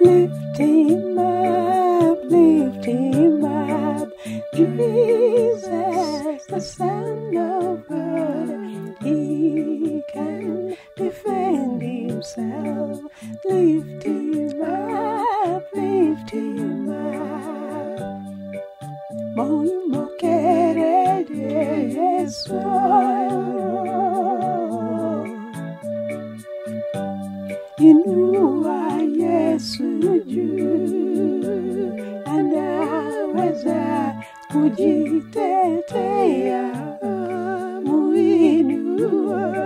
Lift him up, lift him up. Jesus, the Son of God, he can defend himself. Lift him up, lift him up. Moimokere Yesu. Inua Yesu juu, anaweza kujitetea, muinua.